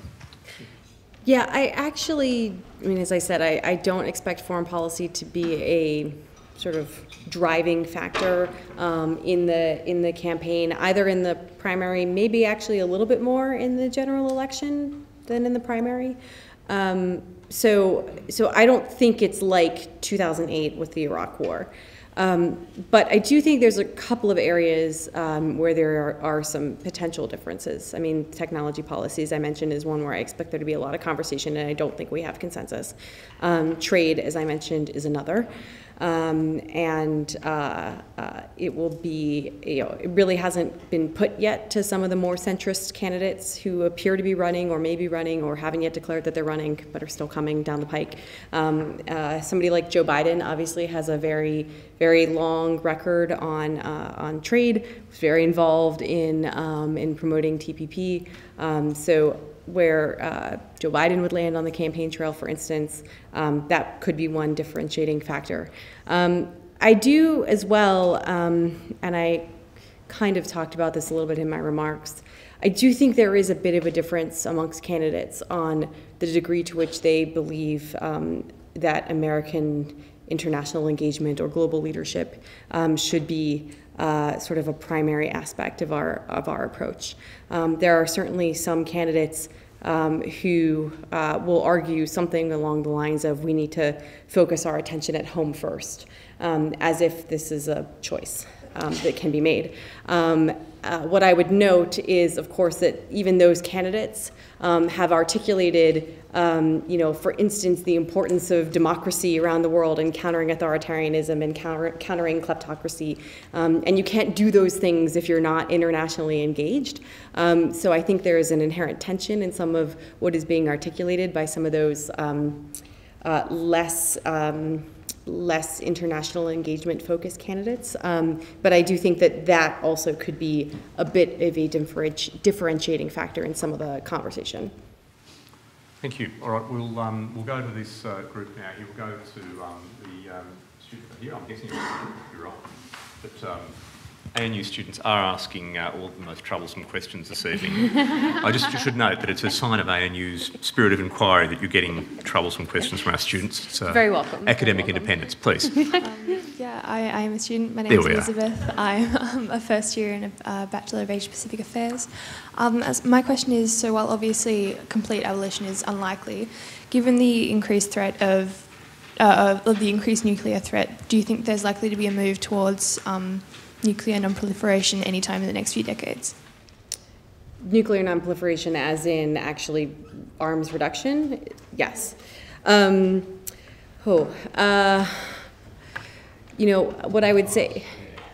Yeah, I actually, I mean, as I said, I, I don't expect foreign policy to be a sort of driving factor um, in the in the campaign, either in the primary, maybe actually a little bit more in the general election than in the primary. Um, so, so I don't think it's like 2008 with the Iraq War. Um, but I do think there's a couple of areas um, where there are, are, some potential differences. I mean, technology policies I mentioned is one where I expect there to be a lot of conversation, and I don't think we have consensus. Um, trade, as I mentioned, is another. Um, and uh, uh, it will be, you know, it really hasn't been put yet to some of the more centrist candidates who appear to be running or may be running or haven't yet declared that they're running but are still coming down the pike. Um, uh, somebody like Joe Biden obviously has a very, very long record on, uh, on trade, was very involved in, um, in promoting TPP. Um, so where uh, Joe Biden would land on the campaign trail, for instance, um, that could be one differentiating factor. Um, I do as well, um, and I kind of talked about this a little bit in my remarks. I do think there is a bit of a difference amongst candidates on the degree to which they believe um, that American international engagement or global leadership um, should be uh, sort of a primary aspect of our of our approach. Um, there are certainly some candidates um, who uh, will argue something along the lines of we need to focus our attention at home first, um, as if this is a choice um, that can be made. Um, uh, what I would note is, of course, that even those candidates um, have articulated, um, you know, for instance, the importance of democracy around the world and countering authoritarianism and counter, countering kleptocracy. Um, and you can't do those things if you're not internationally engaged. Um, so I think there is an inherent tension in some of what is being articulated by some of those uh, less less international engagement focused candidates. Um, but I do think that that also could be a bit of a differentiating factor in some of the conversation. Thank you. All right, we'll, um, we'll go to this uh, group now. Here we'll go to um, the um, student here. I'm guessing you're, right. But um, ANU students are asking uh, all the most troublesome questions this evening. I just should note that it's a sign of ANU's spirit of inquiry that you're getting troublesome questions from our students. It's, uh, Very welcome. Academic Very welcome. independence, please. Um, yeah, I, I, am a student. My name is Elizabeth. I'm um, a first year in a uh, Bachelor of Asia Pacific Affairs. Um, my question is so, while obviously complete abolition is unlikely, given the increased threat of, uh, of the increased nuclear threat, do you think there's likely to be a move towards um, nuclear non-proliferation anytime in the next few decades? Nuclear non-proliferation, as in actually arms reduction, yes. Um, oh, uh, you know what I would say.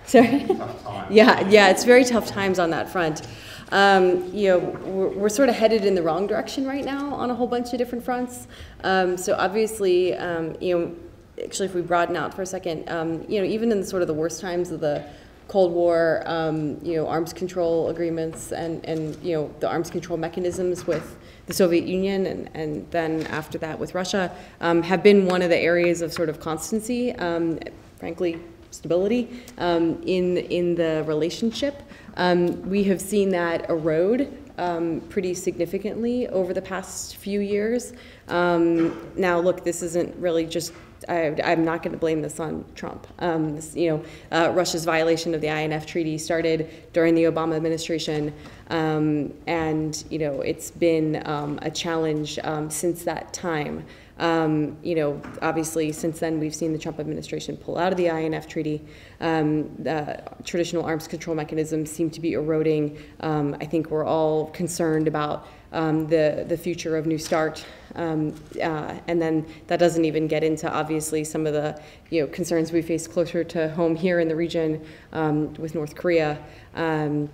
Sorry. yeah, yeah, it's very tough times on that front. Um, you know, we're, we're, sort of headed in the wrong direction right now on a whole bunch of different fronts. Um, so obviously, um, you know, actually, if we broaden out for a second, um, you know, even in the sort of the worst times of the Cold War, um, you know, arms control agreements and, and, you know, the arms control mechanisms with the Soviet Union and, and then after that with Russia um, have been one of the areas of sort of constancy, um, frankly, stability um, in, in the relationship. Um, we have seen that erode um, pretty significantly over the past few years. now, look, this isn't really just I, am not going to blame this on Trump. Um, this, you know, uh, Russia's violation of the INF Treaty started during the Obama administration, um, and you know it's been um, a challenge um, since that time. Um, you know, obviously, since then we've seen the Trump administration pull out of the INF Treaty. Um, the traditional arms control mechanisms seem to be eroding. I think we're all concerned about um, the, the future of New START. Um, uh, and then that doesn't even get into obviously some of the you know, concerns we face closer to home here in the region um, with North Korea. Um,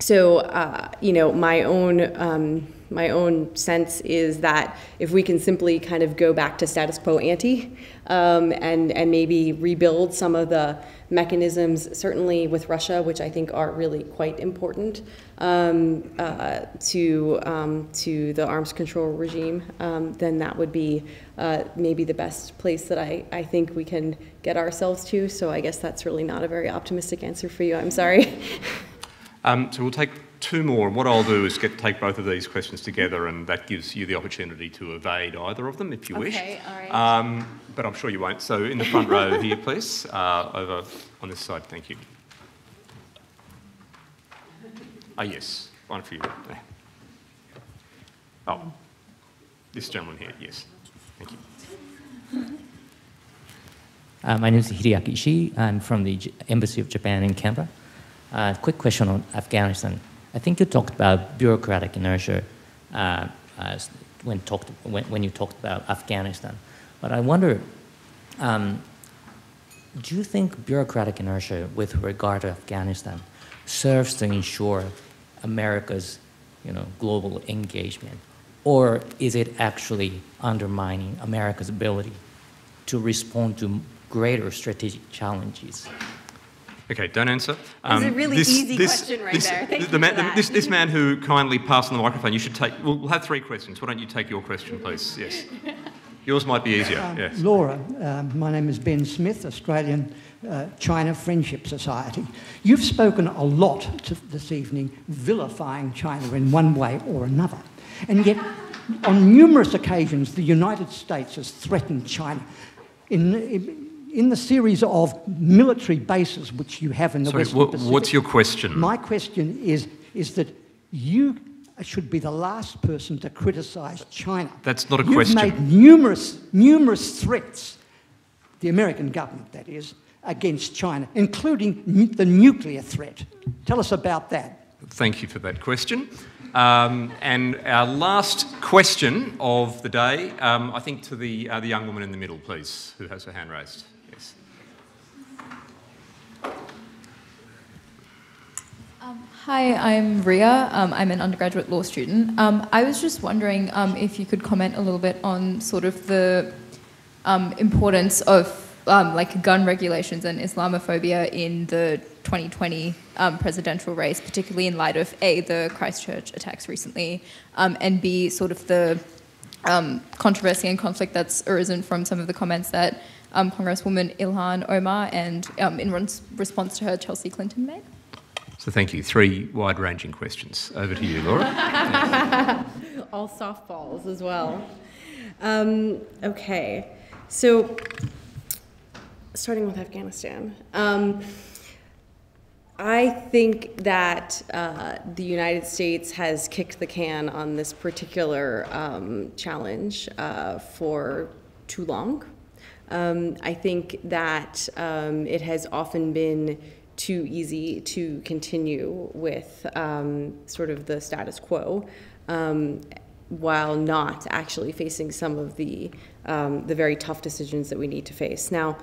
so, uh, you know, my own um, my own sense is that if we can simply kind of go back to status quo ante um, and, and maybe rebuild some of the mechanisms, certainly with Russia, which I think are really quite important um, uh, to, um, to the arms control regime, um, then that would be uh, maybe the best place that I, I think we can get ourselves to. So I guess that's really not a very optimistic answer for you. I'm sorry. Um, so we'll take two more. And what I'll do is get take both of these questions together, and that gives you the opportunity to evade either of them if you wish. Okay, all right. Um, but I'm sure you won't. So in the front row here, please, uh, over on this side. Thank you. Ah, yes, one for you. Oh. This gentleman here, yes. Thank you. Uh, my name is Hideaki Ishii. I'm from the J- Embassy of Japan in Canberra. Uh, quick question on Afghanistan. I think you talked about bureaucratic inertia uh, as when, talked, when, when you talked about Afghanistan. But I wonder, um, do you think bureaucratic inertia with regard to Afghanistan serves to ensure America's you know, global engagement? Or is it actually undermining America's ability to respond to greater strategic challenges? Okay, don't answer. Um, a really easy question right there. Thank the you man, for that. This, this man who kindly passed on the microphone, you should take, we'll, we'll have three questions. Why don't you take your question, please? Yes. Yours might be easier, Um, yes. Laura, um, my name is Ben Smith, Australian uh, China Friendship Society. You've spoken a lot to, this evening vilifying China in one way or another. And yet, on numerous occasions, the United States has threatened China. In, in, in the series of military bases which you have in the Sorry, Western Pacific. what's your question? My question is, is that you should be the last person to criticise China. That's not a question. You've made numerous, numerous threats, the American government, that is, against China, including nu- the nuclear threat. Tell us about that. Thank you for that question. Um, and our last question of the day, um, I think to the, uh, the young woman in the middle, please, who has her hand raised. Yes. Um, Hi, I'm Ria. Um, I'm an undergraduate law student. Um, I was just wondering um, if you could comment a little bit on sort of the um, importance of um, like gun regulations and Islamophobia in the 2020 um, presidential race, particularly in light of a the Christchurch attacks recently, and b sort of the controversy and conflict that's arisen from some of the comments that um, Congresswoman Ilhan Omar and um, in res- response to her Chelsea Clinton made. So thank you. Three wide-ranging questions. Over to you, Laura. All softballs as well. Um, okay, so starting with Afghanistan. Um, I think that uh, the United States has kicked the can on this particular um, challenge uh, for too long. Um, I think that um, it has often been too easy to continue with um, sort of the status quo um, while not actually facing some of the, um, the very tough decisions that we need to face. Now,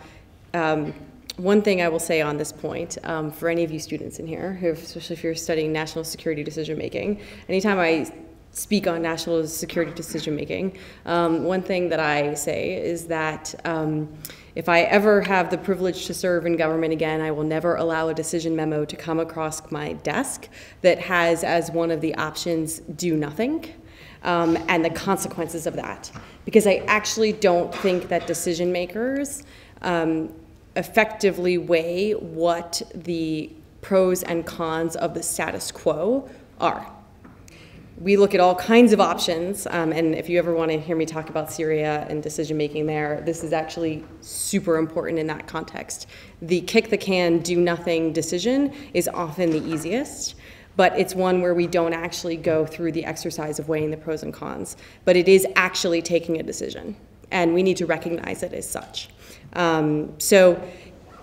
um, one thing I will say on this point, for any of you students in here, especially if you're studying national security decision making, anytime I speak on national security decision making, um, one thing that I say is that um, if I ever have the privilege to serve in government again, I will never allow a decision memo to come across my desk that has as one of the options do nothing. Um, and the consequences of that. Because I actually don't think that decision makers um, effectively weigh what the pros and cons of the status quo are. We look at all kinds of options, um, and if you ever want to hear me talk about Syria and decision making there, this is actually super important in that context. The kick the can, do nothing decision is often the easiest, but it's one where we don't actually go through the exercise of weighing the pros and cons. But it is actually taking a decision, and we need to recognize it as such. Um, so,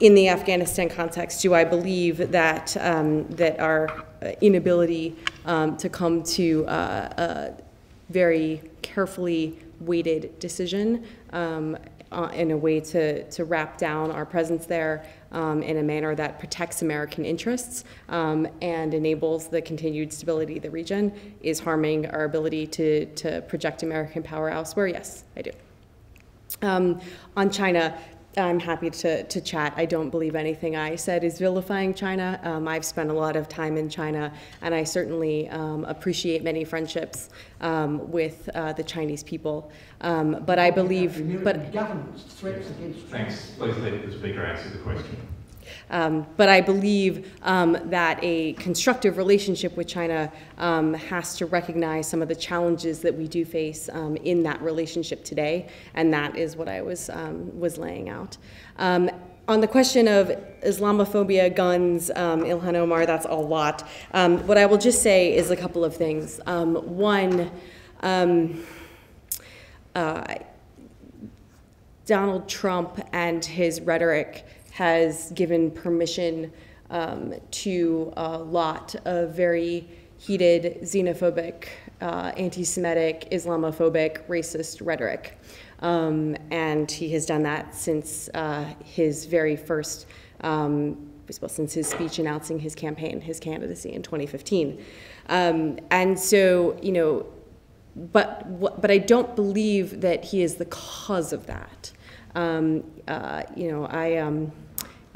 in the Afghanistan context, do I believe that um, that our uh, inability um, to come to uh, a very carefully weighted decision um, uh, in a way to, to wrap down our presence there um, in a manner that protects American interests um, and enables the continued stability of the region is harming our ability to, to project American power elsewhere? Yes, I do. Um, on China, I'm happy to, to chat. I don't believe anything I said is vilifying China. Um, I've spent a lot of time in China, and I certainly um, appreciate many friendships um, with uh, the Chinese people. Um, but I believe, but government's threats against Thanks. Please let the speaker answer the question. Um, but I believe um, that a constructive relationship with China um, has to recognize some of the challenges that we do face um, in that relationship today, and that is what I was um, was laying out. Um, on the question of Islamophobia, guns, Ilhan Omar, that's a lot. what I will just say is a couple of things. one. uh, Donald Trump and his rhetoric has given permission um, to a lot of very heated xenophobic, uh, anti Semitic, Islamophobic, racist rhetoric. Um, and he has done that since uh, his very first, um, well, since his speech announcing his campaign, his candidacy in 2015. Um, and so, you know, but, but I don't believe that he is the cause of that. Um, uh, you know, I, um,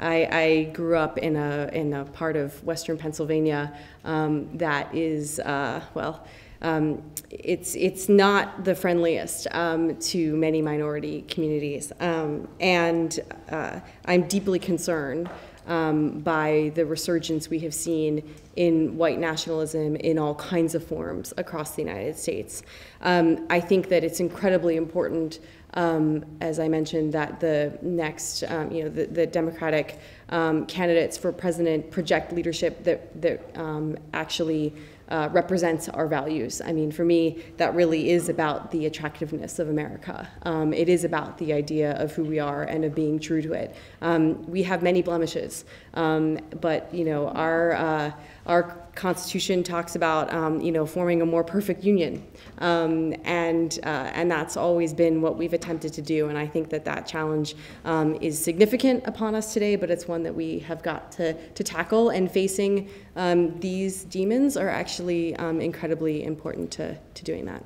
I, I, grew up in a, in a part of Western Pennsylvania um, that is, uh, well, um, it's, it's not the friendliest um, to many minority communities. Um, and uh, I'm deeply concerned um, by the resurgence we have seen in white nationalism in all kinds of forms across the United States. Um, I think that it's incredibly important, um, as I mentioned, that the next, um, you know, the, the Democratic um, candidates for president project leadership that, that um, actually uh, represents our values. I mean, for me, that really is about the attractiveness of America. Um, it is about the idea of who we are and of being true to it. Um, we have many blemishes, um, but you know, our uh, our Constitution talks about um, you know forming a more perfect union, um, and uh, and that's always been what we've attempted to do. And I think that that challenge um, is significant upon us today, but it's one that we have got to to tackle. And facing um, these demons are actually um, incredibly important to to doing that.